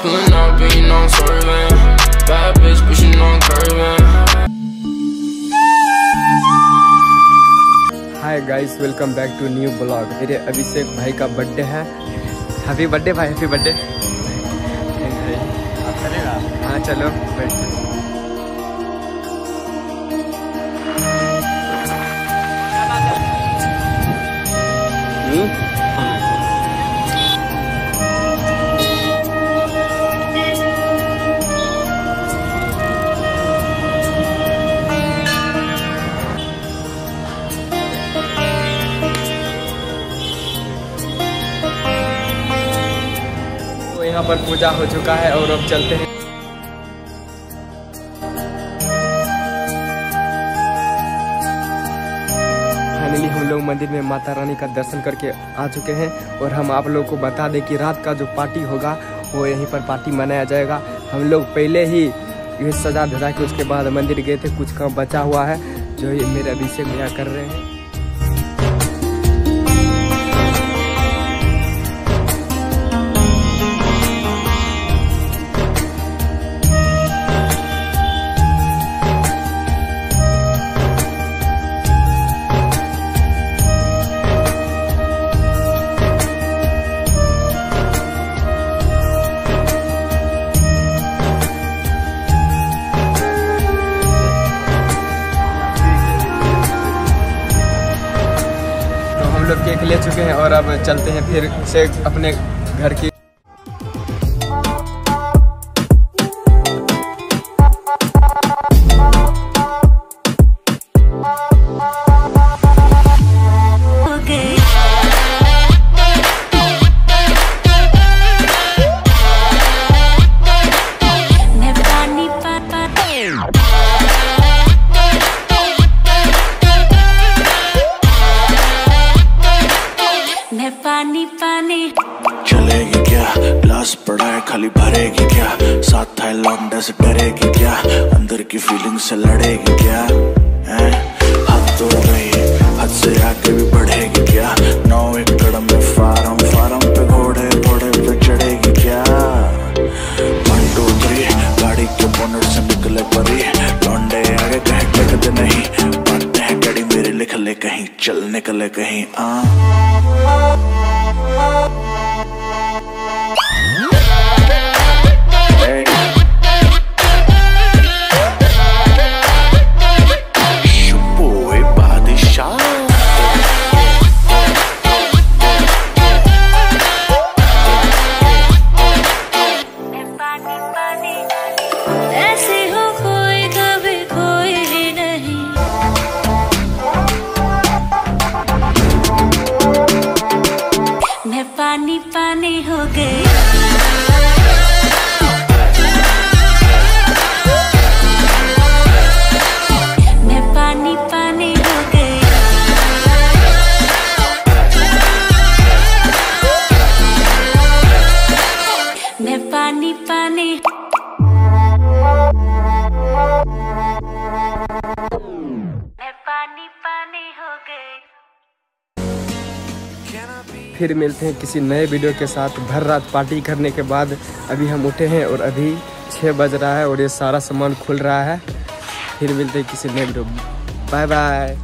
Pulling up and you know I'm swerving. Bad bitch, but you know I'm curving. Hi guys welcome back to new blog मेरे अभिषेक भाई का birthday है happy birthday भाई happy birthday हाँ चलो बैठ? यहाँ पर पूजा हो चुका है और अब चलते हैं। फाइनली हम लोग मंदिर में माता रानी का दर्शन करके आ चुके हैं और हम आप लोग को बता दें कि रात का जो पार्टी होगा, वो यहीं पर पार्टी मनाया जाएगा। हम लोग पहले ही सजा धजा के उसके बाद मंदिर गए थे, कुछ काम बचा हुआ है, जो ये मेरे अभिषेक भैया कर रहे हैं। केक ले चुके हैं और अब चलते हैं फिर से अपने घर की पानी पानी। चलेगी क्या? ग्लास पड़ा है खाली भरेगी क्या? साथ है लौंडा से डरेगी क्या? अंदर की फीलिंग से लड़ेगी क्या? हैं? हद तो गई हद से आगे भी बढ़ेगी क्या? नौ एकड़ में फार्म फार्म पे घोड़े घोड़े पे चढ़ेगी क्या? वन टू थ्री गाड़ी के बोनट से निकले परी। लौंडे आगे कहीं टिकते नहीं। बातें हैं गड़ी मेरे लिख ले कहीं चल निकले कहीं आ फिर मिलते हैं किसी नए वीडियो के साथ। भर रात पार्टी करने के बाद अभी हम उठे हैं और अभी छः बज रहा है और ये सारा सामान खुल रहा है। फिर मिलते हैं किसी नए वीडियो बाय बाय।